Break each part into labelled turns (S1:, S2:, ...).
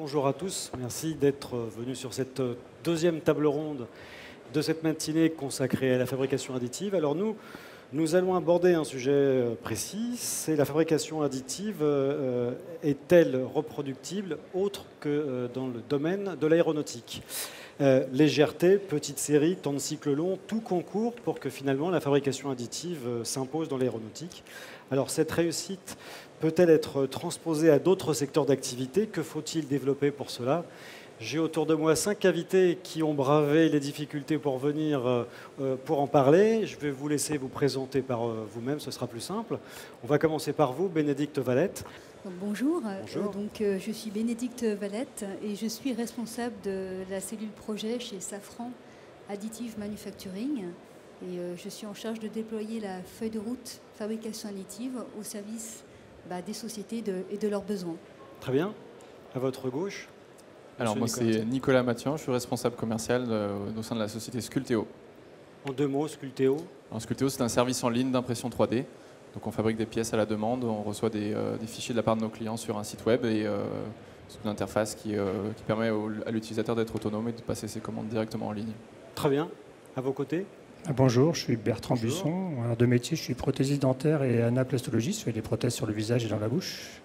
S1: Bonjour à tous, merci d'être venus sur cette deuxième table ronde de cette matinée consacrée à la fabrication additive. Alors nous, nous allons aborder un sujet euh, précis, c'est la fabrication additive euh, est-elle reproductible autre que euh, dans le domaine de l'aéronautique? Légèreté, petite série, temps de cycle long, tout concourt pour que finalement la fabrication additive s'impose dans l'aéronautique. Alors cette réussite peut-elle être transposée à d'autres secteurs d'activité? Que faut-il développer pour cela? J'ai autour de moi cinq invités qui ont bravé les difficultés pour venir euh, euh, pour en parler. Je vais vous laisser vous présenter par euh, vous-même, ce sera plus simple. On va commencer par vous, Bénédicte Valette.
S2: Bonjour, donc, je suis Bénédicte Valette et je suis responsable de la cellule projet chez Safran Additive Manufacturing. Et je suis en charge de déployer la feuille de route fabrication additive au service bah, des sociétés et de leurs besoins.
S1: Très bien. À votre gauche
S3: alors moi c'est Nicolas Mathieu, je suis responsable commercial au sein de la société Sculteo.
S1: En deux mots, Sculteo
S3: Sculteo c'est un service en ligne d'impression 3D. Donc on fabrique des pièces à la demande, on reçoit des, euh, fichiers de la part de nos clients sur un site web et euh, c'est une interface qui, euh, permet à l'utilisateur d'être autonome et de passer ses commandes directement en ligne.
S1: Très bien. À vos côtés
S4: Bonjour, je suis Bertrand Busson. de métier, je suis prothésiste dentaire et anaplastologiste. Je fais des prothèses sur le visage et dans la bouche.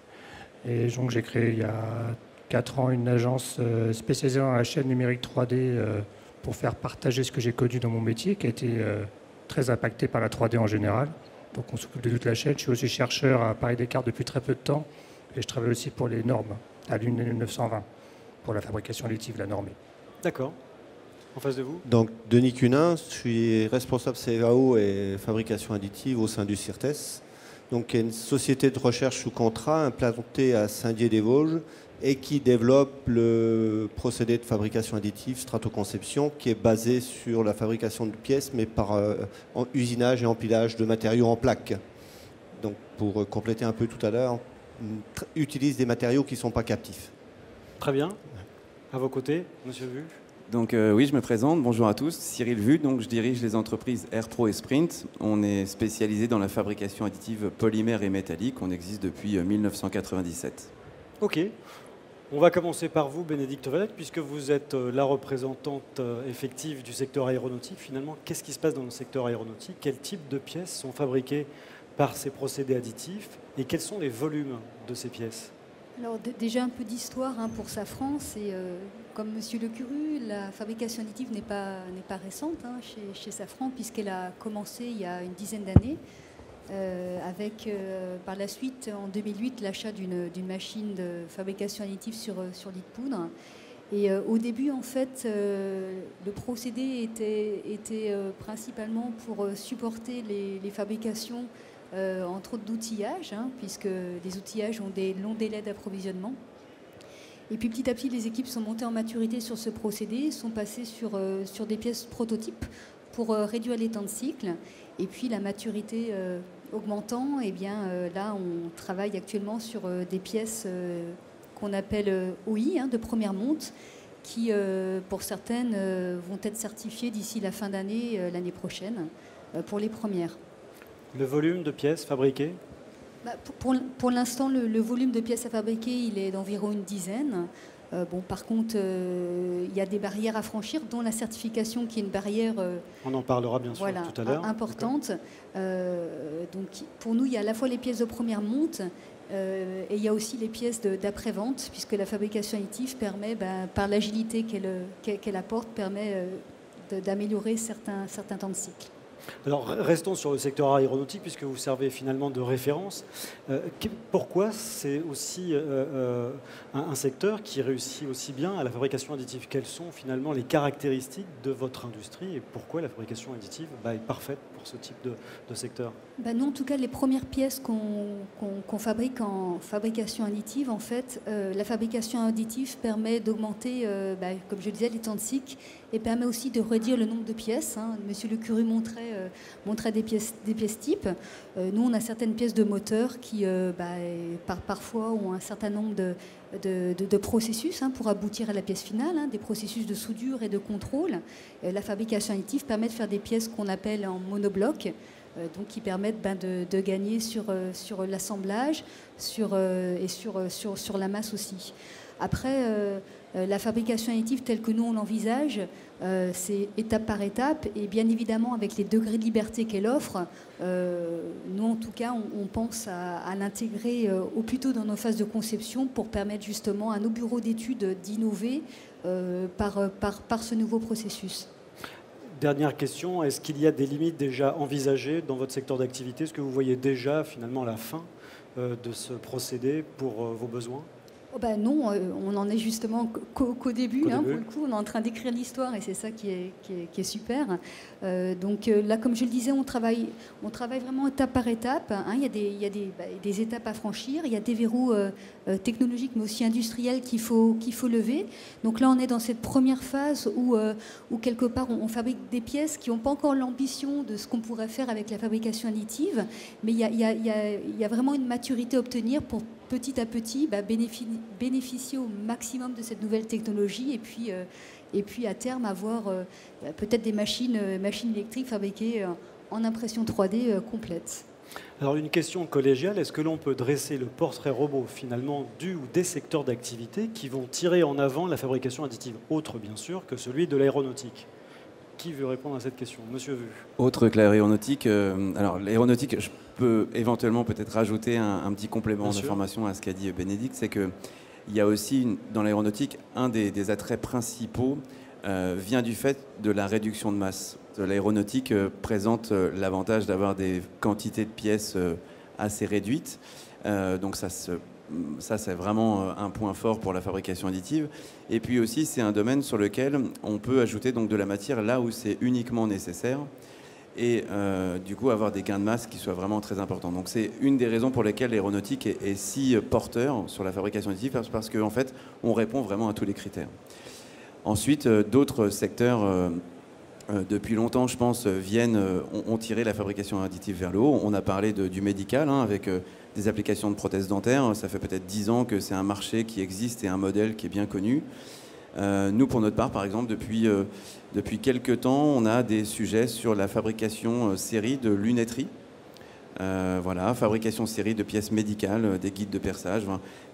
S4: Et donc j'ai créé il y a 4 ans une agence euh, spécialisée dans la chaîne numérique 3D euh, pour faire partager ce que j'ai connu dans mon métier, qui a été euh, très impacté par la 3D en général. Donc on s'occupe de toute la chaîne. Je suis aussi chercheur à Paris Descartes depuis très peu de temps et je travaille aussi pour les normes à l'UNE 920 pour la fabrication additive, la normée.
S1: D'accord. En face de vous
S5: Donc Denis Cunin, je suis responsable CVAO et fabrication additive au sein du CIRTES. Donc une société de recherche sous contrat implantée à Saint-Dié-des-Vosges et qui développe le procédé de fabrication additive stratoconception qui est basé sur la fabrication de pièces mais par euh, usinage et empilage de matériaux en plaques. Donc pour euh, compléter un peu tout à l'heure, utilise des matériaux qui ne sont pas captifs.
S1: Très bien. À vos côtés, Monsieur Vu.
S6: Donc euh, oui, je me présente. Bonjour à tous. Cyril Vu, donc je dirige les entreprises AirPro et Sprint. On est spécialisé dans la fabrication additive polymère et métallique. On existe depuis 1997.
S1: Ok. On va commencer par vous, Bénédicte Valette, puisque vous êtes euh, la représentante euh, effective du secteur aéronautique. Finalement, qu'est-ce qui se passe dans le secteur aéronautique? Quel type de pièces sont fabriquées par ces procédés additifs? Et quels sont les volumes de ces pièces?
S2: Alors déjà un peu d'histoire hein, pour Safran, c'est euh, comme Monsieur Le Curu, la fabrication additive n'est pas, pas récente hein, chez, Safran puisqu'elle a commencé il y a une dizaine d'années. Euh, avec euh, par la suite en 2008 l'achat d'une machine de fabrication additive sur, euh, sur lit de poudre. Et au début, en fait, le procédé était, était principalement pour supporter les, fabrications, entre autres d'outillage, hein, puisque les outillages ont des longs délais d'approvisionnement. Et puis petit à petit, les équipes sont montées en maturité sur ce procédé, sont passées sur, sur des pièces prototypes pour réduire les temps de cycle. Et puis la maturité euh, augmentant, et eh bien, euh, là, on travaille actuellement sur euh, des pièces qu'on appelle OI, hein, de première monte, qui, pour certaines, vont être certifiées d'ici la fin d'année, l'année prochaine, pour les premières.
S1: Le volume de pièces fabriquées?
S2: Bah, Pour, pour l'instant, le, volume de pièces à fabriquer, il est d'environ une dizaine. Euh, bon, par contre, euh, il y a des barrières à franchir, dont la certification qui est une barrière.
S1: Euh, On en parlera bien sûr tout à l'heure.
S2: Importante. donc, pour nous, il y a à la fois les pièces de première monte. et il y a aussi les pièces d'après-vente, puisque la fabrication additive permet, ben, par l'agilité qu'elle apporte, permet d'améliorer certains, certains temps de cycle.
S1: Alors restons sur le secteur aéronautique puisque vous servez finalement de référence. Euh, pourquoi c'est aussi euh, euh, un, secteur qui réussit aussi bien à la fabrication additive? Quelles sont finalement les caractéristiques de votre industrie et pourquoi la fabrication additive bah, est parfaite pour ce type de, secteur?
S2: Bah Nous, en tout cas, les premières pièces qu'on fabrique en fabrication additive, en fait, la fabrication additive permet d'augmenter, bah, comme je le disais, les temps de cycle et permet aussi de réduire le nombre de pièces. Hein. Monsieur Le Curie montrait euh, montrait des pièces, des pièces types. Euh, nous, on a certaines pièces de moteur qui, euh, bah, par, parfois, ont un certain nombre de, de, processus hein, pour aboutir à la pièce finale, hein, des processus de soudure et de contrôle. la fabrication additive permet de faire des pièces qu'on appelle en monobloc, donc qui permettent ben, de, gagner sur, sur l'assemblage sur, et sur, sur, sur la masse aussi. Après, la fabrication additive telle que nous on l'envisage, c'est étape par étape. Et bien évidemment avec les degrés de liberté qu'elle offre, nous en tout cas on, pense à, l'intégrer au plus tôt dans nos phases de conception pour permettre justement à nos bureaux d'études d'innover par, par, ce nouveau processus.
S1: Dernière question, est-ce qu'il y a des limites déjà envisagées dans votre secteur d'activité? Est-ce que vous voyez déjà finalement la fin euh, de ce procédé pour euh, vos besoins?
S2: Oh bah non, euh, on en est justement qu'au début, hein, pour le coup, on est en train d'écrire l'histoire et c'est ça qui est, qui est, super. Euh, donc euh, là, comme je le disais, on travaille, on travaille vraiment étape par étape. Hein. Il y a, des, il y a des, bah, des, étapes à franchir, il y a des verrous technologiques mais aussi industriels qu'il faut, qu'il faut lever. Donc là, on est dans cette première phase où, où quelque part, on, fabrique des pièces qui n'ont pas encore l'ambition de ce qu'on pourrait faire avec la fabrication additive, mais il y a, il y a, il y a vraiment une maturité à obtenir pour petit à petit bah, bénéficier au maximum de cette nouvelle technologie et puis, euh, à terme avoir euh, bah, peut-être des machines, euh, machines électriques fabriquées en impression 3D complète.
S1: Alors une question collégiale, est-ce que l'on peut dresser le portrait robot finalement du ou des secteurs d'activité qui vont tirer en avant la fabrication additive, autre bien sûr que celui de l'aéronautique? Qui veut répondre à cette question? Monsieur Vu.
S6: Autre que l'aéronautique, alors l'aéronautique, je peux éventuellement peut-être rajouter un, petit complément d'information à ce qu'a dit Bénédicte, c'est qu'il y a aussi dans l'aéronautique un des, attraits principaux euh, vient du fait de la réduction de masse. L'aéronautique euh, présente euh, l'avantage d'avoir des quantités de pièces assez réduites, donc ça ça, c'est vraiment un point fort pour la fabrication additive. Et puis aussi, c'est un domaine sur lequel on peut ajouter donc de la matière là où c'est uniquement nécessaire et euh, du coup avoir des gains de masse qui soient vraiment très importants. Donc c'est une des raisons pour lesquelles l'aéronautique est, si porteur sur la fabrication additive, parce qu'en en fait on répond vraiment à tous les critères. Ensuite, euh, d'autres secteurs, euh, depuis longtemps je pense, viennent, ont, tiré la fabrication additive vers le haut. On a parlé du médical hein, avec des applications de prothèses dentaires. Ça fait peut-être 10 ans que c'est un marché qui existe et un modèle qui est bien connu. nous, pour notre part, par exemple, depuis depuis quelques temps, on a des sujets sur la fabrication euh, série de lunetterie. Euh, voilà, fabrication série de pièces médicales, euh, des guides de perçage.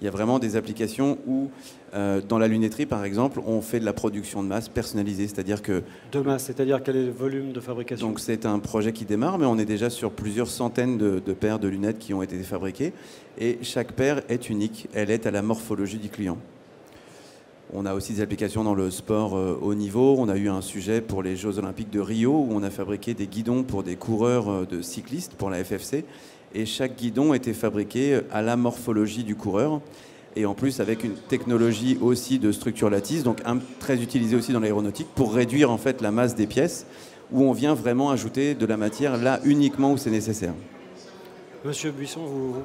S6: il y a vraiment des applications où, dans la lunetterie, par exemple, on fait de la production de masse personnalisée, c'est-à-dire que...
S1: De masse, c'est-à-dire quel est le volume de fabrication?
S6: Donc c'est un projet qui démarre, mais on est déjà sur plusieurs centaines de, de, paires de lunettes qui ont été fabriquées, et chaque paire est unique, elle est à la morphologie du client. On a aussi des applications dans le sport euh, haut niveau. On a eu un sujet pour les Jeux Olympiques de Rio où on a fabriqué des guidons pour des coureurs euh, de cyclistes pour la FFC. Et chaque guidon était fabriqué euh, à la morphologie du coureur. Et en plus avec une technologie aussi de structure lattice, donc très utilisée aussi dans l'aéronautique pour réduire en fait la masse des pièces, où on vient vraiment ajouter de la matière là uniquement où c'est nécessaire.
S1: Monsieur Buisson, vous,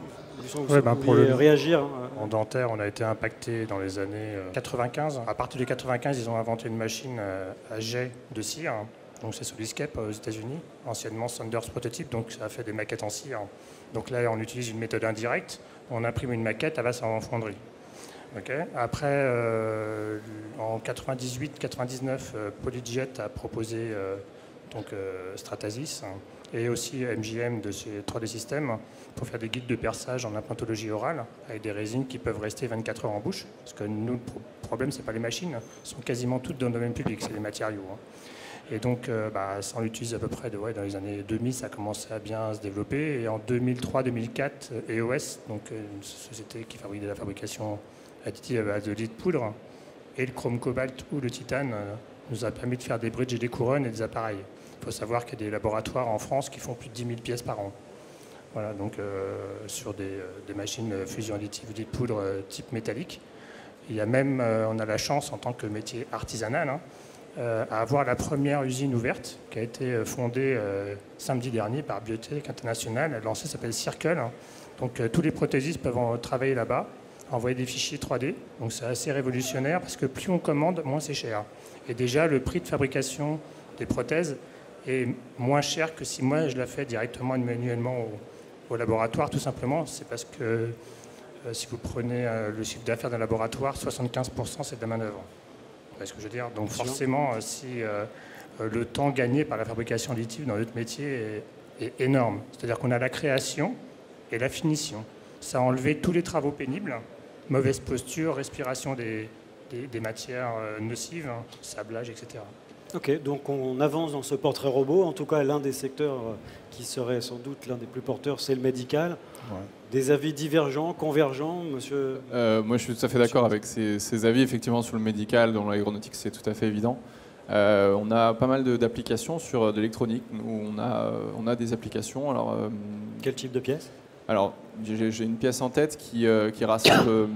S1: pour le, réagir. Hein.
S4: En dentaire, on a été impacté dans les années 95. Euh, à partir de 95, ils ont inventé une machine euh, à jet de cire. Donc c'est Soliscape aux États-Unis, anciennement Sanders Prototype, donc ça a fait des maquettes en cire. Donc là, on utilise une méthode indirecte. On imprime une maquette, elle va en fonderie. Après, euh, en 98-99, Polyjet a proposé donc Stratasys et aussi MJM de ces 3D systèmes pour faire des guides de perçage en implantologie orale avec des résines qui peuvent rester 24 heures en bouche. Parce que nous, le problème, ce n'est pas les machines, sont quasiment toutes dans le domaine public, c'est les matériaux. Hein. Et donc, euh, bah, ça, on l'utilise à peu près de, ouais, dans les années 2000, ça a commencé à bien se développer. Et en 2003-2004, EOS, donc euh, une société qui fabrique de la fabrication additive à de lit de poudre, et le chrome cobalt ou le titane euh, nous a permis de faire des bridges et des couronnes et des appareils. Faut savoir qu'il y a des laboratoires en France qui font plus de 10 000 pièces par an. Voilà, donc euh, sur des, euh, machines fusion additive de poudre euh, type métallique. Il y a même, on a la chance en tant que métier artisanal, hein, à avoir la première usine ouverte qui a été fondée samedi dernier par Biotech International. Lancée s'appelle Circle. Hein. Donc tous les prothésistes peuvent travailler là-bas, envoyer des fichiers 3D. Donc c'est assez révolutionnaire parce que plus on commande, moins c'est cher. Et déjà le prix de fabrication des prothèses est moins cher que si moi je la fais directement manuellement au, au laboratoire, tout simplement. C'est parce que euh, si vous prenez euh, le chiffre d'affaires d'un laboratoire, 75% c'est de la manœuvre. Vous voyez ce que je veux dire? Donc forcément, euh, si le temps gagné par la fabrication additive dans notre métier est, énorme. C'est-à-dire qu'on a la création et la finition. Ça a enlevé tous les travaux pénibles mauvaise posture, respiration des, des, matières nocives, hein, sablage, etc.
S1: Ok, donc on avance dans ce portrait robot. En tout cas, l'un des secteurs qui serait sans doute l'un des plus porteurs, c'est le médical. Des avis divergents, convergents, monsieur?
S3: Euh, Moi, je suis tout à fait d'accord avec ces, avis. Effectivement, sur le médical, dans l'aéronautique, c'est tout à fait évident. Euh, on a pas mal d'applications sur euh, de l'électronique. On a, on a des applications. Alors,
S1: Quel type de pièces?
S3: Alors, j'ai une pièce en tête qui, qui rassemble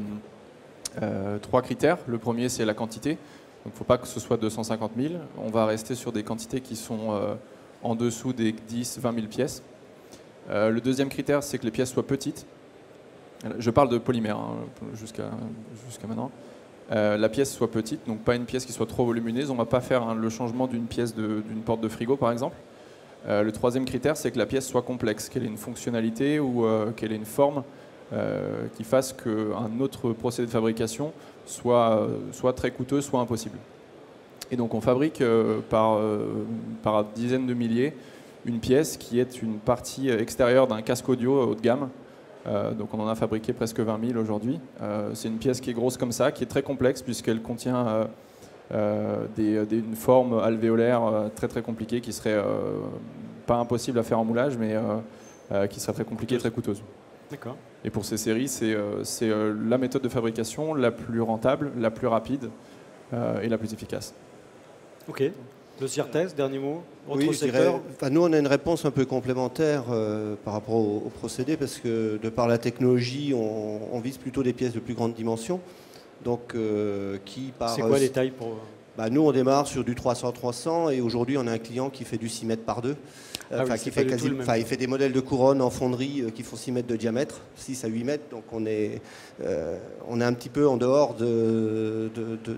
S3: trois critères. Le premier, c'est la quantité. Donc, il ne faut pas que ce soit 250 000. On va rester sur des quantités qui sont en dessous des 10, 20 000 pièces. Euh, le deuxième critère, c'est que les pièces soient petites. Je parle de polymère hein, jusqu'à maintenant. Euh, la pièce soit petite, donc pas une pièce qui soit trop volumineuse. On ne va pas faire hein, le changement d'une pièce d'une porte de frigo, par exemple. Euh, le troisième critère, c'est que la pièce soit complexe, qu'elle ait une fonctionnalité ou qu'elle ait une forme qui fasse qu'un autre procédé de fabrication soit, soit très coûteux, soit impossible. Et donc on fabrique euh, par, euh, par dizaines de milliers une pièce qui est une partie extérieure d'un casque audio haut de gamme. Euh, donc on en a fabriqué presque 20 000 aujourd'hui. c'est une pièce qui est grosse comme ça, qui est très complexe puisqu'elle contient des, une forme alvéolaire très très compliquée qui serait pas impossible à faire en moulage, mais qui serait très compliquée et très coûteuse.
S1: D'accord.
S3: Et pour ces séries, c'est la méthode de fabrication la plus rentable, la plus rapide et la plus efficace.
S1: Ok. Le CIRTES, dernier mot
S5: oui, nous, on a une réponse un peu complémentaire euh, par rapport au, procédé parce que de par la technologie, on, vise plutôt des pièces de plus grande dimension. Donc, euh, qui
S1: par. C'est quoi les tailles pour.
S5: Bah, nous, on démarre sur du 300-300 et aujourd'hui, on a un client qui fait du 6 mètres par 2.
S1: Ah
S5: qui fait quasi, il fait des modèles de couronne en fonderie euh, qui font 6 mètres de diamètre, 6 à 8 mètres. Donc on est, on est un petit peu en dehors de,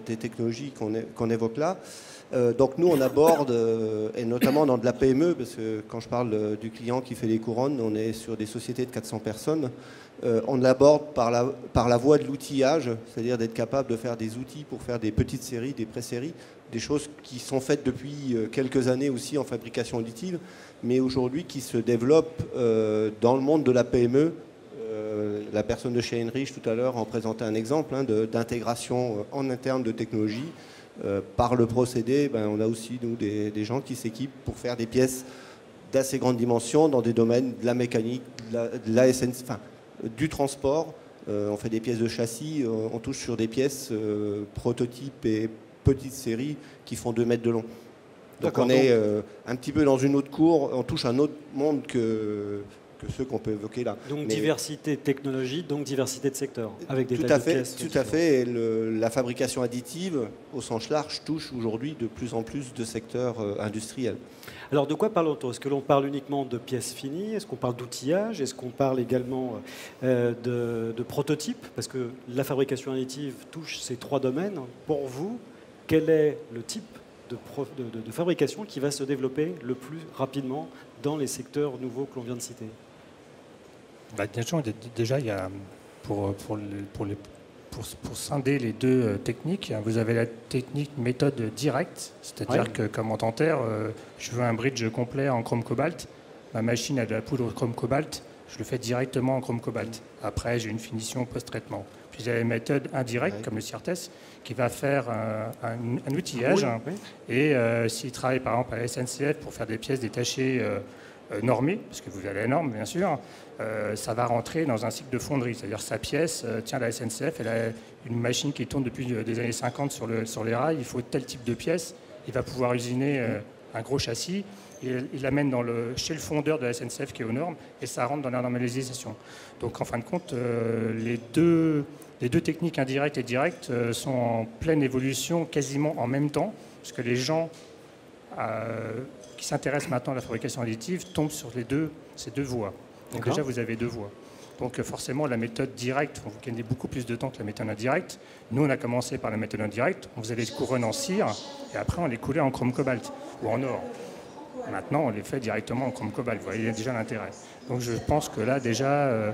S5: des technologies qu'on évoque là. Euh, donc nous, on aborde, euh, et notamment dans de la PME, parce que quand je parle euh, du client qui fait les couronnes, on est sur des sociétés de 400 personnes, on l'aborde par la, par la voie de l'outillage, c'est-à-dire d'être capable de faire des outils pour faire des petites séries, des pré-séries, des choses qui sont faites depuis quelques années aussi en fabrication additive, mais aujourd'hui qui se développent dans le monde de la PME. la personne de chez Heinrich tout à l'heure en présentait un exemple hein, d'intégration en interne de technologie euh, par le procédé, ben, on a aussi nous, des, gens qui s'équipent pour faire des pièces d'assez grande dimension dans des domaines de la mécanique, de la, enfin, du transport. Euh, on fait des pièces de châssis, euh, on touche sur des pièces prototypes et petites séries qui font 2 mètres de long. Donc on est un petit peu dans une autre cour, on touche un autre monde que, que ceux qu'on peut évoquer là.
S1: Donc diversité technologique, donc diversité de secteurs, avec des
S5: tout à fait, Tout à fait. Et la fabrication additive, au sens large, touche aujourd'hui de plus en plus de secteurs euh, industriels.
S1: Alors de quoi parlons-nous Est-ce que l'on parle uniquement de pièces finies? Est-ce qu'on parle d'outillage? Est-ce qu'on parle également euh, de, prototypes? Parce que la fabrication additive touche ces trois domaines. Pour vous, quel est le type de, de, fabrication qui va se développer le plus rapidement dans les secteurs nouveaux que l'on vient de citer?
S4: Bah, déjà, il y a pour, pour, pour, les, pour, scinder les deux euh, techniques, hein, vous avez la technique méthode directe, c'est-à-dire que comme en Tentaire, euh, je veux un bridge complet en chrome cobalt, ma machine a de la poudre chrome cobalt, je le fais directement en chrome cobalt. Après, j'ai une finition post-traitement. Puis il y a la méthode indirecte, comme le CIRTES, qui va faire un, outillage. Et euh, s'il travaille par exemple à la SNCF pour faire des pièces détachées normées, parce que vous avez la norme bien sûr, euh, ça va rentrer dans un cycle de fonderie. C'est-à-dire sa pièce, euh, tiens, la SNCF, elle a une machine qui tourne depuis euh, des années 50 sur, le, sur les rails, il faut tel type de pièce, il va pouvoir usiner un gros châssis, il, l'amène chez le fondeur de la SNCF qui est aux normes, et ça rentre dans la normalisation. Donc en fin de compte, les, deux, techniques indirectes et directes sont en pleine évolution quasiment en même temps, parce que les gens qui s'intéressent maintenant à la fabrication additive tombent sur ces deux voies. Donc déjà, vous avez deux voies. Donc euh, forcément, la méthode directe, vous gagnez beaucoup plus de temps que la méthode indirecte. Nous, on a commencé par la méthode indirecte. On faisait les couronnes en cire et après, on les coulait en chrome cobalt ou en or. Maintenant, on les fait directement en chrome cobalt. Vous voyez déjà l'intérêt. Donc je pense que là, déjà, euh,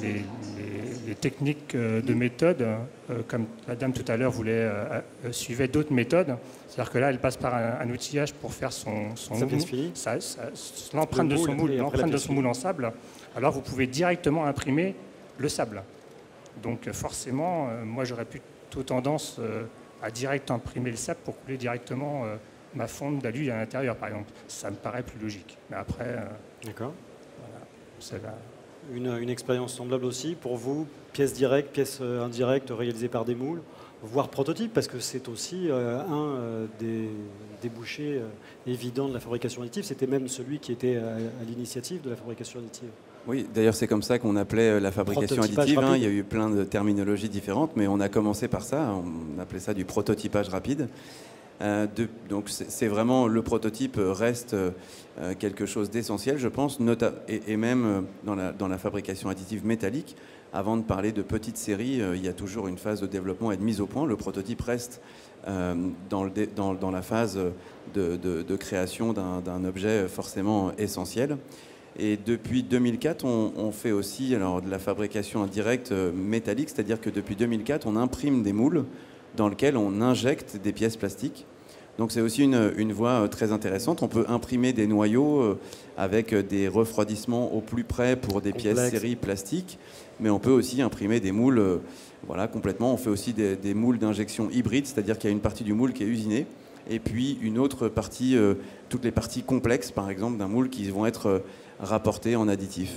S4: les, techniques euh, de méthode, comme la dame tout à l'heure voulait, suivait d'autres méthodes. C'est-à-dire que là, elle passe par un, outillage pour faire son, son
S1: moule,
S4: l'empreinte de son moule, de son moule en sable. Alors vous pouvez directement imprimer le sable. Donc forcément, moi j'aurais plutôt tendance à direct imprimer le sable pour couler directement ma fonte d'alu à l'intérieur, par exemple. Ça me paraît plus logique. Mais après,
S1: D'accord. Voilà, c'est. Une, une, expérience semblable aussi pour vous, pièces directes, pièces indirectes réalisées par des moules voire prototype, parce que c'est aussi euh, un euh, des débouchés euh, évidents de la fabrication additive. C'était même celui qui était à, l'initiative de la fabrication additive.
S6: Oui, d'ailleurs c'est comme ça qu'on appelait la fabrication additive. Hein. Il y a eu plein de terminologies différentes, mais on a commencé par ça. On appelait ça du prototypage rapide. Donc c'est vraiment le prototype reste quelque chose d'essentiel, je pense, et, même dans la, dans la fabrication additive métallique avant de parler de petites séries, euh, il y a toujours une phase de développement et de mise au point. Le prototype reste euh, dans, la phase de, création d'un objet forcément essentiel. Et depuis 2004, on, fait aussi alors, de la fabrication indirecte euh, métallique, c'est-à-dire que depuis 2004, on imprime des moules dans lesquels on injecte des pièces plastiques. Donc c'est aussi une, une, voie très intéressante. On peut imprimer des noyaux avec des refroidissements au plus près pour des pièces séries plastiques mais on peut aussi imprimer des moules euh, voilà, complètement. On fait aussi des, moules d'injection hybride, c'est-à-dire qu'il y a une partie du moule qui est usinée, et puis une autre partie, euh, toutes les parties complexes, par exemple, d'un moule qui vont être euh, rapportées en additif.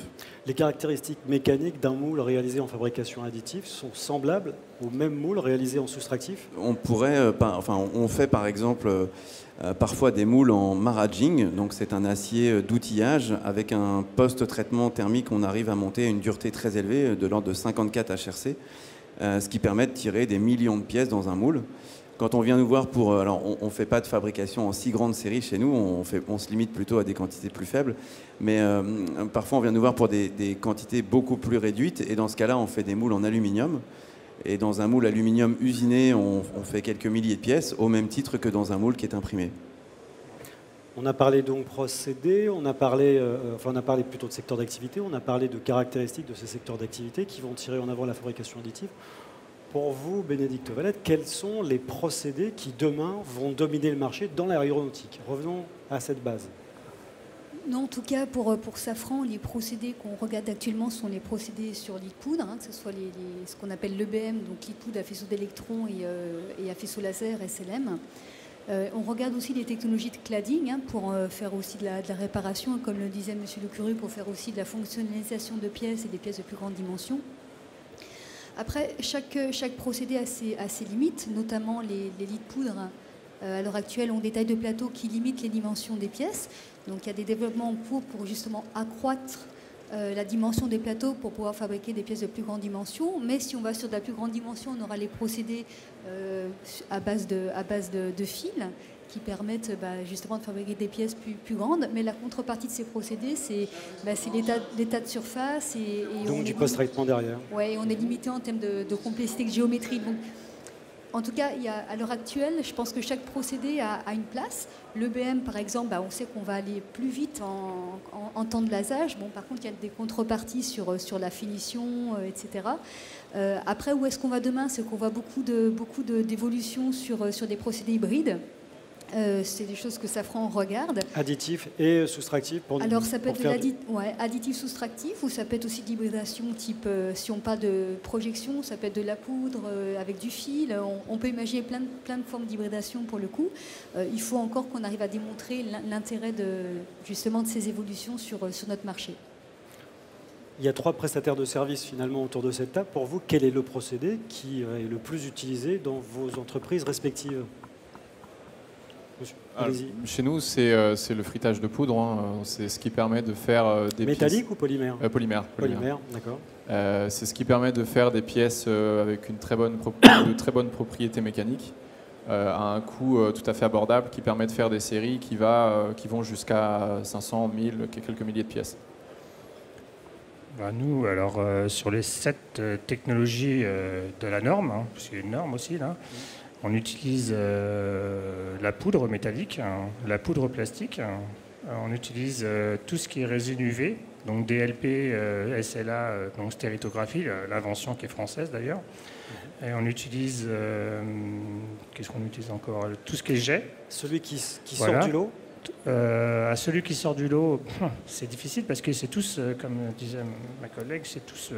S1: Les caractéristiques mécaniques d'un moule réalisé en fabrication additive sont semblables au même moule réalisé en soustractif?
S6: On pourrait, enfin, on fait par exemple euh, parfois des moules en maraging, donc c'est un acier d'outillage avec un post-traitement thermique, on arrive à monter une dureté très élevée de l'ordre de 54 HRC, euh, ce qui permet de tirer des millions de pièces dans un moule. Quand on vient nous voir pour, euh, alors on ne fait pas de fabrication en si grande série chez nous, on, se limite plutôt à des quantités plus faibles, mais parfois on vient nous voir pour des, quantités beaucoup plus réduites, et dans ce cas-là on fait des moules en aluminium. Et dans un moule aluminium usiné, on, fait quelques milliers de pièces, au même titre que dans un moule qui est imprimé.
S1: On a parlé donc procédé, on a parlé, euh, enfin on a parlé plutôt de secteur d'activité, on a parlé de caractéristiques de ces secteurs d'activité qui vont tirer en avant la fabrication additive. Pour vous, Bénédicte Valette, quels sont les procédés qui demain vont dominer le marché dans l'aéronautique? Revenons à cette base.
S2: Non, en tout cas, pour, Safran, les procédés qu'on regarde actuellement sont les procédés sur de poudre, hein, que ce soit les, ce qu'on appelle l'EBM, donc lit de poudre à faisceau d'électrons et, euh, à faisceau laser, SLM. Euh, on regarde aussi les technologies de cladding hein, pour euh, faire aussi de la, réparation, comme le disait M. Lecuru, pour faire aussi de la fonctionnalisation de pièces et des pièces de plus grande dimension. Après, chaque, procédé a ses, limites, notamment les, lits de poudre. à l'heure actuelle, ont des tailles de plateau qui limitent les dimensions des pièces. Donc il y a des développements en cours pour justement accroître euh, la dimension des plateaux pour pouvoir fabriquer des pièces de plus grande dimension. Mais si on va sur de la plus grande dimension, on aura les procédés euh, à base de, fils qui permettent bah, justement de fabriquer des pièces plus, plus, grandes. Mais la contrepartie de ces procédés, c'est bah, l'état de surface. Et,
S1: Donc du post-traitement derrière.
S2: Oui, on est limité en termes de, de complexité de géométrie. Donc, en tout cas, il y a, à l'heure actuelle, je pense que chaque procédé a, une place. L'EBM, par exemple, bah, on sait qu'on va aller plus vite en, temps de lasage. Bon, par contre, il y a des contreparties sur, sur la finition, euh, etc. Euh, après, où est-ce qu'on va demain? C'est qu'on voit beaucoup d'évolutions beaucoup de, sur, sur des procédés hybrides. Euh, c'est des choses que Safran regarde.
S1: Additif et soustractif pour
S2: Alors ça peut être addi ouais, additif soustractif ou ça peut être aussi de l'hybridation type, euh, si on parle de projection, ça peut être de la poudre euh, avec du fil. On, peut imaginer plein de, plein de formes d'hybridation pour le coup. il faut encore qu'on arrive à démontrer l'intérêt de, justement de ces évolutions sur, sur notre marché.
S1: Il y a trois prestataires de services finalement autour de cette table. Pour vous, quel est le procédé qui est le plus utilisé dans vos entreprises respectives?
S3: Chez nous, euh, c'est le fritage de poudre. Hein. C'est ce qui permet de faire euh, des
S1: Métallique ou polymère
S3: euh, Polymère.
S1: Polymère, d'accord.
S3: c'est ce qui permet de faire des pièces avec une très bonne de très bonne propriété mécanique à un coût tout à fait abordable qui permet de faire des séries qui, va, qui vont jusqu'à 500, 1000, quelques milliers de pièces.
S4: Bah, nous, alors sur les sept technologies de la norme, hein, parce qu'il y a une norme aussi là, on utilise euh, la poudre métallique, hein, la poudre plastique, hein. on utilise euh, tout ce qui est résine UV, donc DLP, euh, SLA, donc stéritographie, l'invention qui est française d'ailleurs. Et on utilise, qu'est-ce qu'on utilise encore Tout ce qui est jet.
S1: Celui qui, sort du lot
S4: à celui qui sort du lot, c'est difficile parce que c'est tous, comme disait ma collègue, c'est tous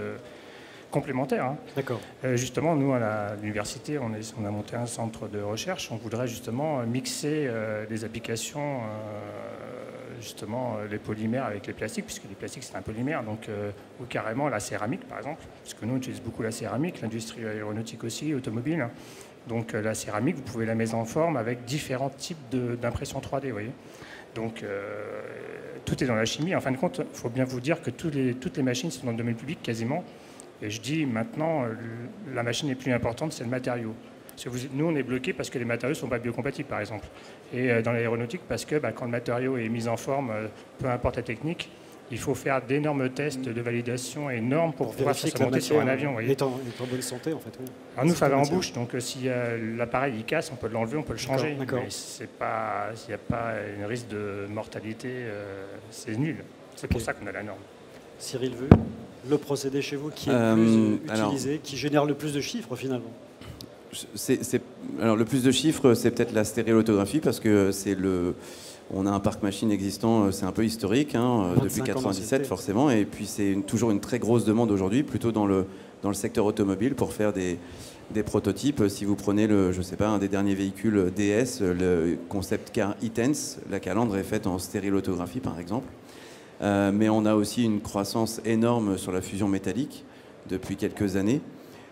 S4: complémentaires. Hein.
S1: D'accord.
S4: justement, nous, à l'université, on, on, a monté un centre de recherche. On voudrait justement mixer des applications justement les polymères avec les plastiques, puisque les plastiques c'est un polymère, donc, ou carrément la céramique par exemple, puisque nous on utilise beaucoup la céramique, l'industrie aéronautique aussi, automobile. Donc la céramique, vous pouvez la mettre en forme avec différents types d'impression 3D, vous voyez. Donc euh, tout est dans la chimie. En fin de compte, il faut bien vous dire que toutes les, toutes les machines sont dans le domaine public quasiment. Et je dis maintenant, la machine est plus importante, c'est le matériau. nous, on est bloqué parce que les matériaux ne sont pas biocompatibles, par exemple. Et euh, dans l'aéronautique, parce que bah, quand le matériau est mis en forme, euh, peu importe la technique, il faut faire d'énormes tests de validation énormes pour, pouvoir se monter sur un avion.
S1: Il est en, bonne santé, en fait.
S4: Alors nous, ça va en bouche, donc euh, si l'appareil il casse, on peut l'enlever, on peut le changer. Mais il n'y a pas un risque de mortalité, euh, c'est nul. C'est pour ça qu'on a la norme.
S1: Cyril Vu, le procédé chez vous qui est le euh, plus utilisé, qui génère le plus de chiffres finalement
S6: alors le plus de chiffres, c'est peut-être la stéréolotographie parce que c'est le, on a un parc machine existant, euh, c'est un peu historique, hein, euh, depuis 97 forcément, et puis c'est toujours une très grosse demande aujourd'hui, plutôt dans le, dans le secteur automobile pour faire des, prototypes. Si vous prenez le, je sais pas, un des derniers véhicules DS, le concept car e la calandre est faite en stéréolothographie par exemple. Euh, mais on a aussi une croissance énorme sur la fusion métallique depuis quelques années.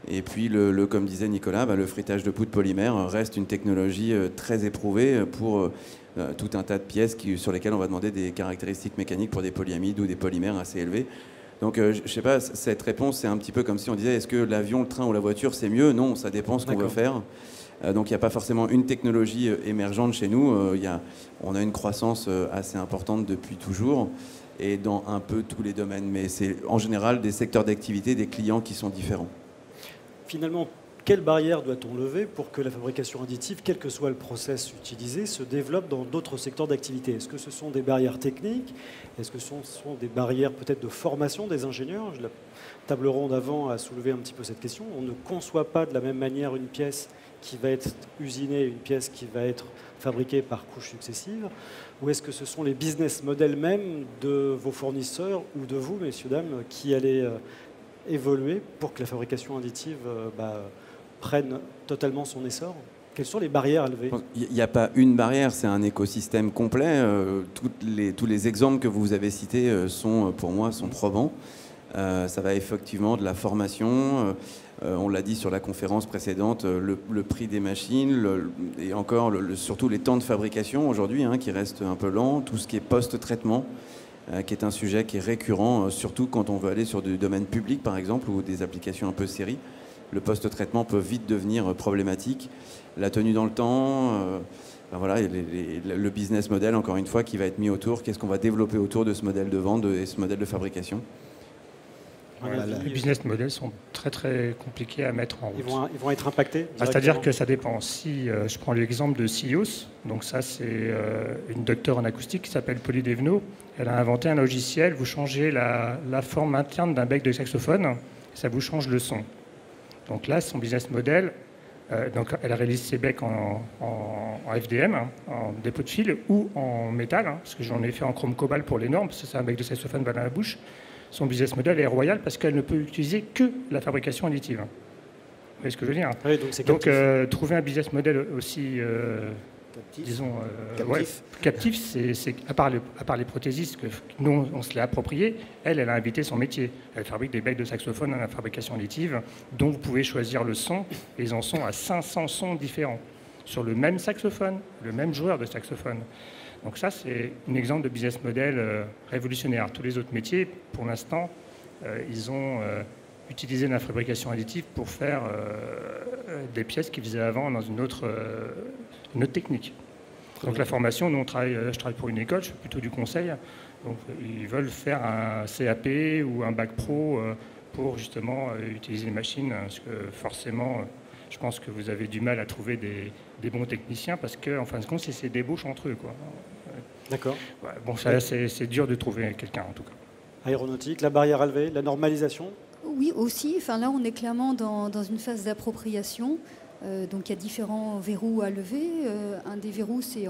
S6: Et puis, le, comme disait Nicolas, bah, le frittage de poudre polymère reste une technologie très éprouvée pour euh, tout un tas de pièces sur lesquelles on va demander des caractéristiques mécaniques pour des polyamides ou des polymères assez élevés. Donc, euh, je ne sais pas, cette réponse, c'est un petit peu comme si on disait est-ce que l'avion, le train ou la voiture, c'est mieux? Non, ça dépend ce qu'on veut faire. Euh, donc, il n'y a pas forcément une technologie émergente chez nous. y a, on a une croissance assez importante depuis toujours et dans un peu tous les domaines. Mais c'est en général des secteurs d'activité, des clients qui sont différents.
S1: Finalement, quelles barrières doit-on lever pour que la fabrication additive, quel que soit le process utilisé, se développe dans d'autres secteurs d'activité? Est-ce que ce sont des barrières techniques? Est-ce que ce sont des barrières peut-être de formation des ingénieurs? La table ronde avant a soulevé un petit peu cette question. On ne conçoit pas de la même manière une pièce qui va être usinée, une pièce qui va être fabriquée par couches successives Ou est-ce que ce sont les business models même de vos fournisseurs ou de vous, messieurs, dames, qui allez euh, évoluer pour que la fabrication additive euh, bah, prenne totalement son essor? Quelles sont les barrières à lever?
S6: Il n'y a pas une barrière, c'est un écosystème complet. Euh, tous les exemples que vous avez cités sont, pour moi, sont probants. Ça va effectivement de la formation. on l'a dit sur la conférence précédente, le, prix des machines et encore surtout les temps de fabrication aujourd'hui hein, qui restent un peu lents. Tout ce qui est post-traitement, qui est un sujet qui est récurrent, surtout quand on veut aller sur du domaine public par exemple ou des applications un peu séries le post-traitement peut vite devenir problématique. La tenue dans le temps, euh, ben voilà, le business model, encore une fois, qui va être mis autour. Qu'est-ce qu'on va développer autour de ce modèle de vente et ce modèle de fabrication?
S4: Les business models sont très très compliqués à mettre en route.
S1: Ils vont, être impactés
S4: ah, C'est-à-dire que ça dépend. Si euh, je prends l'exemple de Sios, donc ça c'est euh, une docteure en acoustique qui s'appelle Polly Devno. Elle a inventé un logiciel, vous changez la, la forme interne d'un bec de saxophone, ça vous change le son. Donc là, son business model, euh, donc elle réalise ses becs en, FDM, hein, en dépôt de fil, ou en métal, hein, parce que j'en ai fait en chrome cobalt pour les normes, parce que c'est un bec de saxophone dans la bouche. Son business model est royal parce qu'elle ne peut utiliser que la fabrication additive. Vous voyez ce que je veux dire Donc, euh, trouver un business model aussi euh, disons,
S5: euh,
S4: captif, c'est à, part à part les prothésistes que nous, on se l'a approprié, elle, elle a invité son métier. Elle fabrique des becs de saxophone dans la fabrication additive, dont vous pouvez choisir le son, et ils en sont à 500 sons différents, sur le même saxophone, le même joueur de saxophone. Donc ça, c'est un exemple de business model euh, révolutionnaire. Tous les autres métiers, pour l'instant, euh, ils ont utilisé la fabrication additive pour faire des pièces qu'ils faisaient avant dans une autre technique. Donc la formation, nous on travaille, euh, je travaille pour une école, je fais plutôt du conseil. Donc ils veulent faire un CAP ou un bac pro euh, pour justement euh, utiliser les machines, parce que forcément, je pense que vous avez du mal à trouver des, bons techniciens, parce qu'en en fin de compte, c'est ces débauches entre eux.
S1: D'accord.
S4: bon, ça, c'est dur de trouver quelqu'un en tout cas.
S1: Aéronautique, la barrière à lever, la normalisation?
S2: Oui, aussi. Enfin, là, on est clairement dans, dans une phase d'appropriation. Euh, donc il y a différents verrous à lever. Euh, un des verrous, c'est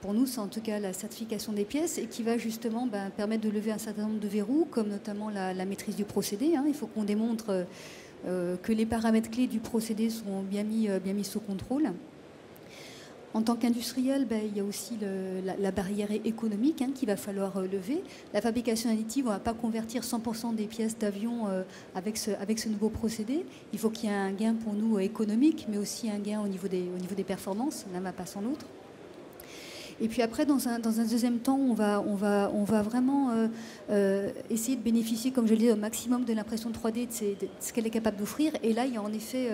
S2: pour nous, c'est en tout cas la certification des pièces et qui va justement ben, permettre de lever un certain nombre de verrous, comme notamment la, maîtrise du procédé. Hein. Il faut qu'on démontre euh, que les paramètres clés du procédé sont bien mis, euh, bien mis sous contrôle. En tant qu'industriel, ben, il y a aussi la, barrière économique hein, qu'il va falloir euh, lever. La fabrication additive, on ne va pas convertir 100% des pièces d'avion avec, ce, avec ce nouveau procédé. Il faut qu'il y ait un gain pour nous économique, mais aussi un gain au niveau des, au niveau des performances. L'un va pas sans l'autre. Et puis après, dans un, deuxième temps, on va, vraiment euh, euh, essayer de bénéficier, comme je le dis, au maximum de l'impression 3D, de, ce qu'elle est capable d'offrir. Et là, il y a en effet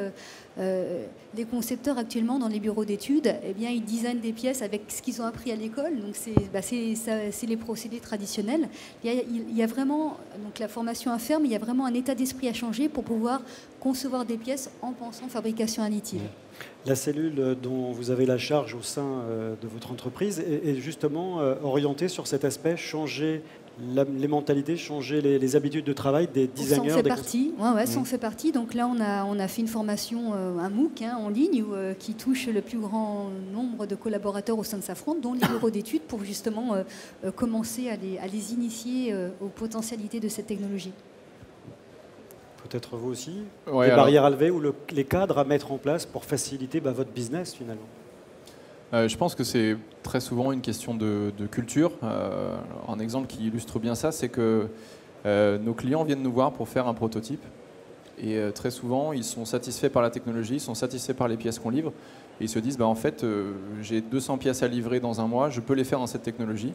S2: euh, des concepteurs actuellement dans les bureaux d'études, eh bien, ils designent des pièces avec ce qu'ils ont appris à l'école. Donc, c'est bah, les procédés traditionnels. Il y, a, il y, a, vraiment, donc la formation à faire, mais il y a vraiment un état d'esprit à changer pour pouvoir concevoir des pièces en pensant fabrication additive.
S1: La cellule dont vous avez la charge au sein euh, de votre entreprise est justement euh, orientée sur cet aspect, changer les mentalités, changer les, habitudes de travail des designers.
S2: Ça en fait partie. Ouais, ouais, ça en mmh. fait partie. Donc là, on a, on a fait une formation, euh, un MOOC hein, en ligne, qui touche le plus grand nombre de collaborateurs au sein de Safran, dont les bureaux d'études, pour justement commencer à les, à les initier aux potentialités de cette technologie
S1: peut-être vous aussi, les barrières à lever ou les cadres à mettre en place pour faciliter bah, votre business finalement
S3: euh, je pense que c'est très souvent une question de, culture. Euh, un exemple qui illustre bien ça, c'est que euh, nos clients viennent nous voir pour faire un prototype. Et très souvent, ils sont satisfaits par la technologie, ils sont satisfaits par les pièces qu'on livre. Et ils se disent, bah, en fait, j'ai 200 pièces à livrer dans un mois, je peux les faire dans cette technologie.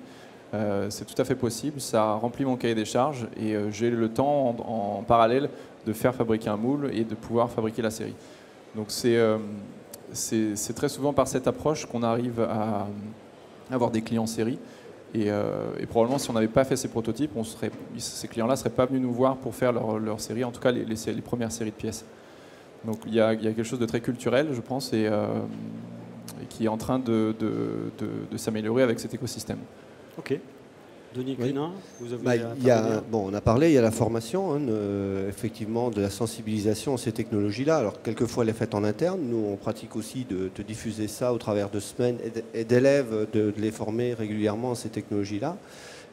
S3: C'est tout à fait possible, ça remplit mon cahier des charges et j'ai le temps en, parallèle de faire fabriquer un moule et de pouvoir fabriquer la série. Donc c'est euh, très souvent par cette approche qu'on arrive à avoir des clients série. Et, euh, probablement, si on n'avait pas fait ces prototypes, ces clients-là ne seraient pas venus nous voir pour faire leur, série, en tout cas les, premières séries de pièces. Donc il y, a, quelque chose de très culturel, je pense, et, euh, qui est en train de s'améliorer avec cet écosystème.
S1: Ok. Denis Clinin,
S5: vous avez bah, y a, bon, On a parlé, il y a la formation, hein, effectivement, de la sensibilisation à ces technologies-là. Alors, quelquefois, elle est faite en interne. Nous, on pratique aussi de, diffuser ça au travers de semaines et d'élèves, de, les former régulièrement à ces technologies-là.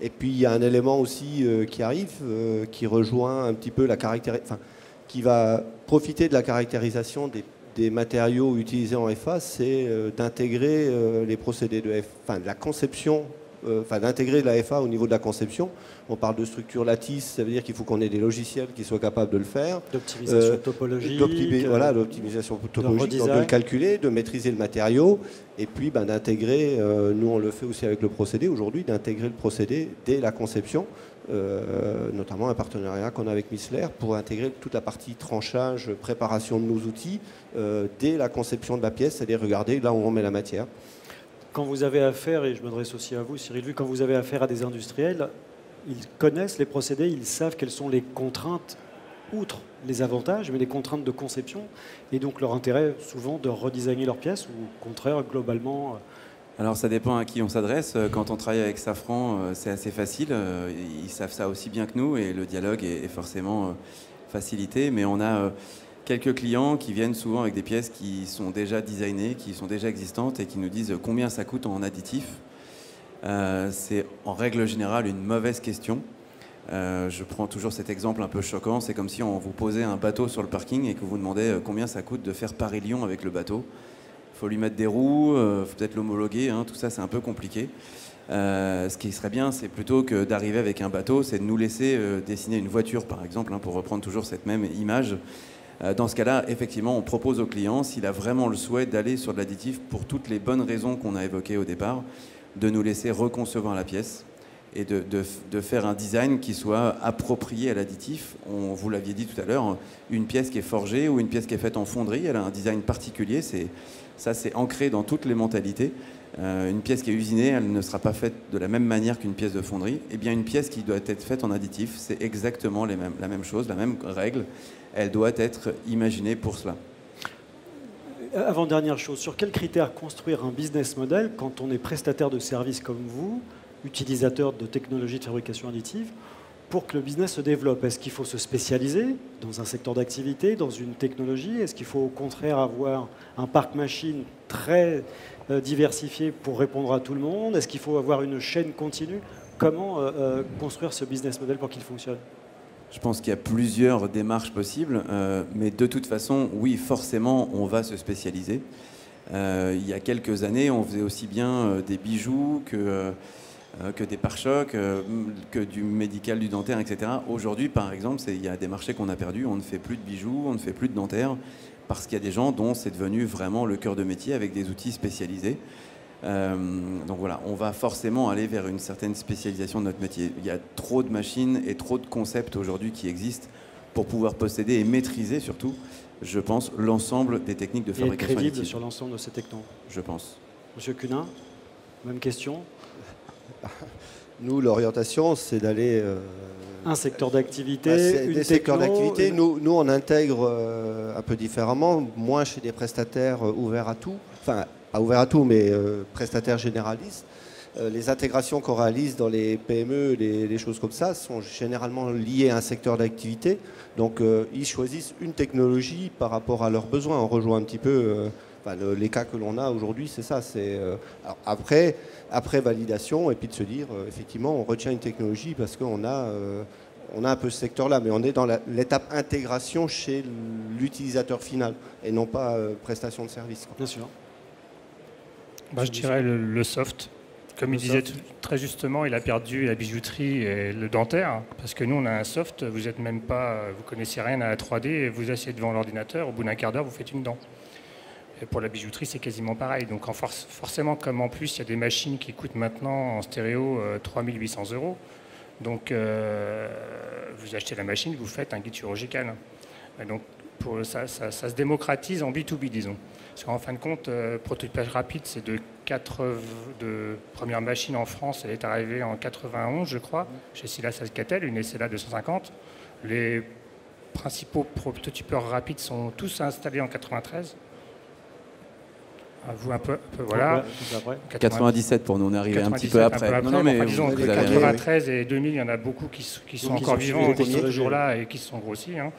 S5: Et puis, il y a un élément aussi euh, qui arrive, euh, qui rejoint un petit peu la caractérisation, enfin, qui va profiter de la caractérisation des, matériaux utilisés en FA, c'est euh, d'intégrer les procédés de, enfin, de la conception enfin, d'intégrer la FA au niveau de la conception. On parle de structure lattice, ça veut dire qu'il faut qu'on ait des logiciels qui soient capables de le faire.
S1: D'optimisation euh, topologique.
S5: Voilà, d'optimisation topologique, de, le calculer, de maîtriser le matériau, et puis ben, d'intégrer, euh, nous on le fait aussi avec le procédé aujourd'hui, d'intégrer le procédé dès la conception. notamment un partenariat qu'on a avec Missler pour intégrer toute la partie tranchage, préparation de nos outils dès la conception de la pièce, c'est-à-dire regarder là où on met la matière
S1: quand vous avez affaire, et je m'adresse aussi à vous, Cyril, quand vous avez affaire à des industriels, ils connaissent les procédés, ils savent quelles sont les contraintes, outre les avantages, mais les contraintes de conception, et donc leur intérêt souvent de redesigner leurs pièces, ou au contraire, globalement.
S6: Euh, Alors ça dépend à qui on s'adresse. Quand on travaille avec Safran, euh, c'est assez facile. Euh, ils savent ça aussi bien que nous, et le dialogue est forcément facilité, mais on a quelques clients qui viennent souvent avec des pièces qui sont déjà designées, qui sont déjà existantes et qui nous disent combien ça coûte en additif. Euh, c'est en règle générale une mauvaise question. Euh, je prends toujours cet exemple un peu choquant. C'est comme si on vous posait un bateau sur le parking et que vous demandez euh, combien ça coûte de faire Paris-Lyon avec le bateau. Il faut lui mettre des roues, il faut peut-être l'homologuer, hein, tout ça c'est un peu compliqué. ce qui serait bien, c'est plutôt que d'arriver avec un bateau, c'est de nous laisser dessiner une voiture par exemple, hein, pour reprendre toujours cette même image. Euh, dans ce cas-là, effectivement, on propose au client, s'il a vraiment le souhait d'aller sur de l'additif pour toutes les bonnes raisons qu'on a évoquées au départ, de nous laisser reconcevoir la pièce et de, faire un design qui soit approprié à l'additif. On vous l'aviez dit tout à l'heure, une pièce qui est forgée ou une pièce qui est faite en fonderie, elle a un design particulier. Ça, c'est ancré dans toutes les mentalités. Euh, une pièce qui est usinée, elle ne sera pas faite de la même manière qu'une pièce de fonderie. Eh bien, une pièce qui doit être faite en additif, c'est exactement la même chose, la même règle elle doit être imaginée pour cela.
S1: Avant-dernière chose, sur quels critères construire un business model quand on est prestataire de services comme vous, utilisateur de technologies de fabrication additive pour que le business se développe. Est-ce qu'il faut se spécialiser dans un secteur d'activité, dans une technologie? Est-ce qu'il faut au contraire avoir un parc machine très euh, diversifié pour répondre à tout le monde? Est-ce qu'il faut avoir une chaîne continue? Comment euh, euh, construire ce business model pour qu'il fonctionne?
S6: Je pense qu'il y a plusieurs démarches possibles, mais de toute façon, oui, forcément, on va se spécialiser. il y a quelques années, on faisait aussi bien des bijoux que que des pare-chocs, euh, que du médical, du dentaire, etc. Aujourd'hui, par exemple, il y a des marchés qu'on a perdus. On ne fait plus de bijoux, on ne fait plus de dentaire, parce qu'il y a des gens dont c'est devenu vraiment le cœur de métier avec des outils spécialisés. Euh, donc voilà, on va forcément aller vers une certaine spécialisation de notre métier. Il y a trop de machines et trop de concepts aujourd'hui qui existent pour pouvoir posséder et maîtriser surtout, je pense, l'ensemble des techniques de fabrication.
S1: Et crédible sur l'ensemble de ces technos.
S6: Je pense.
S1: Monsieur Cunin, même question?
S5: Nous, l'orientation, c'est d'aller.
S1: Euh, un secteur d'activité,
S5: bah, des secteurs d'activité. Nous, nous, on intègre euh, un peu différemment, moins chez des prestataires euh, ouverts à tout, enfin, pas ouverts à tout, mais prestataires généralistes. les intégrations qu'on réalise dans les PME, les, choses comme ça, sont généralement liées à un secteur d'activité. Donc, ils choisissent une technologie par rapport à leurs besoins. On rejoint un petit peu les cas que l'on a aujourd'hui, c'est ça. C'est après après validation, et puis de se dire, euh, effectivement, on retient une technologie parce qu'on a, euh, on a un peu ce secteur-là, mais on est dans l'étape intégration chez l'utilisateur final, et non pas euh, prestation de service.
S1: Bien sûr.
S4: Bah, je dirais le, soft. Comme il disait très justement, il a perdu la bijouterie et le dentaire, parce que nous, on a un soft, vous êtes même pas, vous connaissez rien à la 3D, et vous asseyez devant l'ordinateur, au bout d'un quart d'heure, vous faites une dent. Pour la bijouterie, c'est quasiment pareil. Donc en forcément, comme en plus, il y a des machines qui coûtent maintenant en stéréo 3800 euh, euros. Donc euh, vous achetez la machine, vous faites un guide chirurgical. Donc ça, se démocratise en B2B, disons. Parce qu'en fin de compte, euh, prototypage rapide, c'est de première machine en France, elle est arrivée en 91, je crois, chez Silas Alcatel, une SLA 250. Les principaux prototypeurs rapides sont tous installés en 93 vous un peu, voilà.
S6: 97 pour nous, on est arrivé un petit peu après.
S4: non, mais disons que 93 et 2000, il y en a beaucoup qui, sont encore vivants, qui sont toujours là et qui se sont grossis. Hein.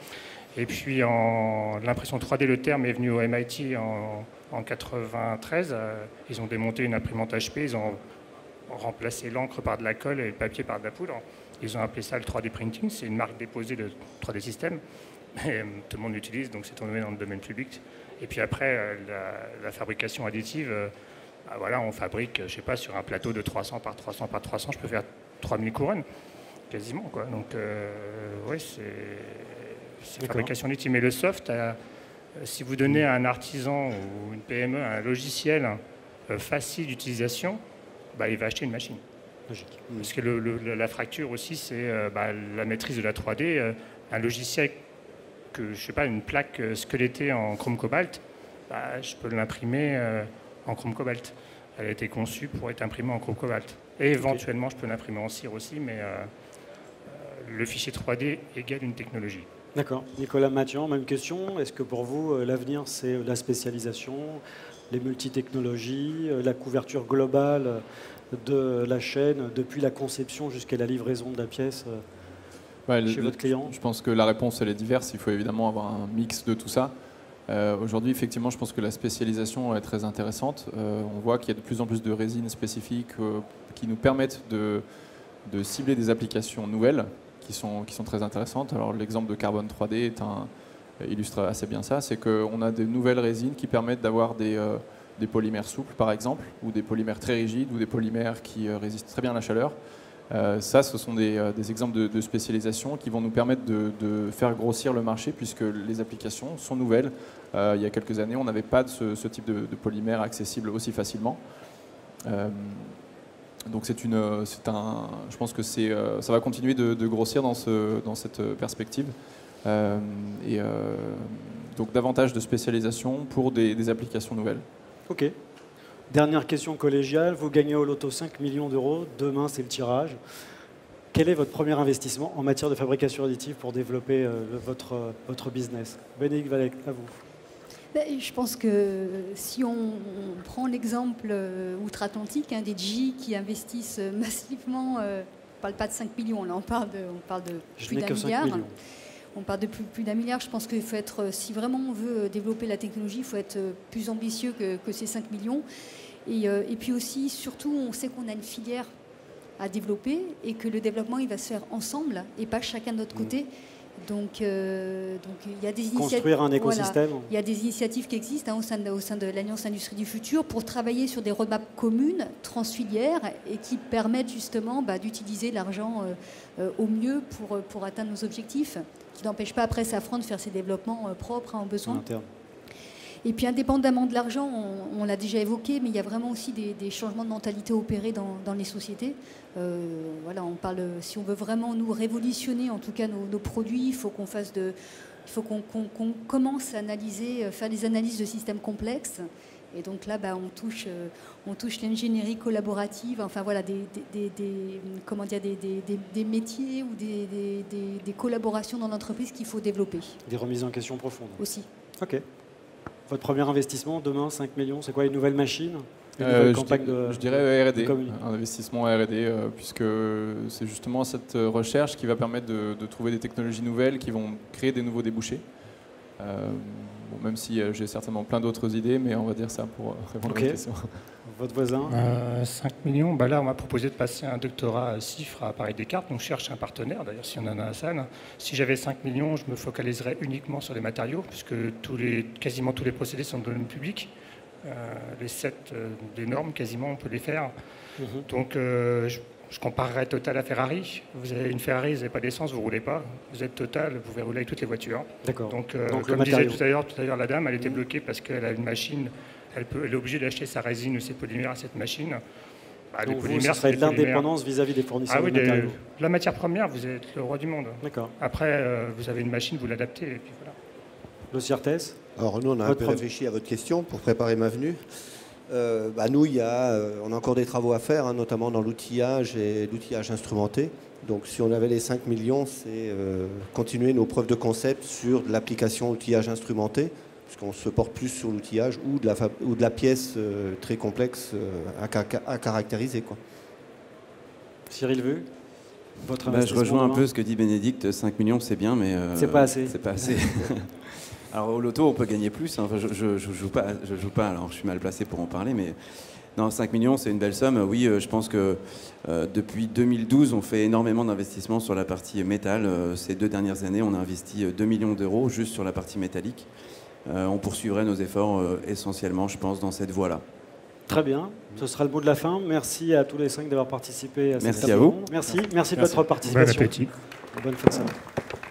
S4: Et puis en l'impression 3D, le terme est venu au MIT en, en 93. Euh, ils ont démonté une imprimante HP, ils ont remplacé l'encre par de la colle et le papier par de la poudre. Ils ont appelé ça le 3D printing. C'est une marque déposée de 3D système. Euh, tout le monde l'utilise, donc c'est tombé dans le domaine public. Et puis après, euh, la, fabrication additive, euh, bah voilà, on fabrique, je sais pas, sur un plateau de 300 par 300 par 300, je peux faire 3000 couronnes, quasiment. Quoi. Donc, euh, oui, c'est fabrication additive. Mais le soft, si vous donnez à un artisan ou une PME un logiciel facile d'utilisation, bah, il va acheter une machine. Logique. Parce que la fracture aussi, c'est bah, la maîtrise de la 3D. un logiciel que je sais pas une plaque euh, squelettée en chrome cobalt, bah, je peux l'imprimer euh, en chrome cobalt. Elle a été conçue pour être imprimée en chrome cobalt. Et éventuellement, je peux l'imprimer en cire aussi, mais euh, le fichier 3D égale une technologie.
S1: D'accord. Nicolas Mathieu, même question. Est-ce que pour vous, l'avenir, c'est la spécialisation, les multitechnologies, la couverture globale de la chaîne, depuis la conception jusqu'à la livraison de la pièce chez votre client
S3: Je pense que la réponse, elle est diverse. Il faut évidemment avoir un mix de tout ça. Euh, aujourd'hui, effectivement, je pense que la spécialisation est très intéressante. Euh, on voit qu'il y a de plus en plus de résines spécifiques euh, qui nous permettent de, de, cibler des applications nouvelles qui sont, qui sont très intéressantes. Alors, l'exemple de Carbone 3D est un, illustre assez bien ça. C'est qu'on a des nouvelles résines qui permettent d'avoir des, des polymères souples, par exemple, ou des polymères très rigides, ou des polymères qui résistent très bien à la chaleur. Euh, ça, ce sont des, euh, exemples de, spécialisation qui vont nous permettre de, faire grossir le marché puisque les applications sont nouvelles. Euh, il y a quelques années, on n'avait pas de ce, type de, polymère accessible aussi facilement. donc c'est une, un, je pense que ça va continuer de, grossir dans, ce, dans cette perspective. et donc davantage de spécialisation pour des applications nouvelles.
S1: Ok. Dernière question collégiale, vous gagnez au loto 5 millions d'euros, demain c'est le tirage. Quel est votre premier investissement en matière de fabrication additive pour développer euh, votre, votre business? Bénédicte Valec, à vous.
S2: Ben, je pense que si on, prend l'exemple euh, outre-Atlantique hein, des G qui investissent massivement euh, parle pas de 5 millions, là on parle de, on parle de plus d'un milliard. On parle de plus, d'un milliard. Je pense qu'il faut être, si vraiment on veut développer la technologie, il faut être plus ambitieux que, ces 5 millions. Et, et, puis aussi, surtout, on sait qu'on a une filière à développer et que le développement, il va se faire ensemble et pas chacun de notre côté. Donc, euh, donc il y a des initiatives.
S1: Construire un écosystème.
S2: il y a des initiatives qui existent hein, au sein de, au sein de l'Alliance Industrie du Futur pour travailler sur des roadmaps communes, transfilières, et qui permettent justement bah, d'utiliser l'argent euh, euh, au mieux pour, pour atteindre nos objectifs, qui n'empêche pas après Safran de faire ses développements propres hein, en besoin. Et puis indépendamment de l'argent, on, l'a déjà évoqué, mais il y a vraiment aussi des, changements de mentalité opérés dans, dans les sociétés. Euh, voilà, on parle, si on veut vraiment nous révolutionner, en tout cas nos, produits, il faut qu'on fasse de, il faut qu'on commence à analyser, euh, faire des analyses de systèmes complexes. Et donc là, bah, on touche, euh, on touche l'ingénierie collaborative, enfin voilà, des, des, comment dire, des, métiers ou des, collaborations dans l'entreprise qu'il faut développer.
S1: Des remises en question profondes.
S2: Aussi.
S1: Ok. Votre premier investissement, demain, 5 millions, c'est quoi Une nouvelle machine?
S3: Euh, je, dirais R&D, un investissement R&D, euh, puisque c'est justement cette recherche qui va permettre de, trouver des technologies nouvelles qui vont créer des nouveaux débouchés. Euh, même si j'ai certainement plein d'autres idées, mais on va dire ça pour répondre à la question.
S1: Votre voisin
S4: 5 millions, bah là on m'a proposé de passer un doctorat à CIFRE à Paris Descartes, donc je cherche un partenaire, d'ailleurs si on en a un salle. Si j'avais 5 millions, je me focaliserais uniquement sur les matériaux, puisque tous les, quasiment tous les procédés sont dans le domaine public. Euh, les sept euh, des normes, quasiment, on peut les faire. Mhm. Donc, euh, je, comparerais Total à Ferrari. Vous avez une Ferrari, vous n'avez pas d'essence, vous ne roulez pas. Vous êtes Total, vous pouvez rouler avec toutes les voitures.
S1: D'accord.
S4: Donc, comme disait tout à l'heure, tout à l'heure, la dame, elle était bloquée parce qu'elle a une machine. Elle, peut, elle est obligée d'acheter sa résine ou ses polymères à cette machine.
S1: Bah, Donc vous, ça serait l'indépendance vis-à-vis des fournisseurs ah, oui, de matériaux.
S4: La matière première, vous êtes le roi du monde.
S1: D'accord.
S4: Après, vous avez une machine, vous l'adaptez, et puis voilà.
S5: Alors nous, on a un peu réfléchi à votre question pour préparer ma venue. Euh, bah, nous, il y a, euh, on a encore des travaux à faire, hein, notamment dans l'outillage et l'outillage instrumenté. Donc si on avait les 5 millions, c'est euh, continuer nos preuves de concept sur l'application outillage instrumenté, puisqu'on se porte plus sur l'outillage ou, de la ou de la pièce très complexe à, caractériser. Quoi.
S1: Cyril Vu
S6: votre bah, Je rejoins un peu ce que dit Bénédicte, 5 millions c'est bien, mais...
S1: c'est pas assez.
S6: C'est pas assez. Alors au loto, on peut gagner plus. Hein. je, ne joue pas, je joue pas. Alors je suis mal placé pour en parler, mais non, 5 millions, c'est une belle somme. Oui, euh, je pense que euh, depuis 2012, on fait énormément d'investissements sur la partie métal. Euh, ces deux dernières années, on a investi 2 millions d'euros juste sur la partie métallique. on poursuivrait nos efforts essentiellement, je pense, dans cette voie-là.
S1: Très bien, ce sera le mot de la fin. Merci à tous les cinq d'avoir participé à cette
S6: Merci à vous.
S1: Merci, merci de votre participation.
S4: Bon appétit.
S1: Bonne fin de semaine.